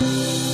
Música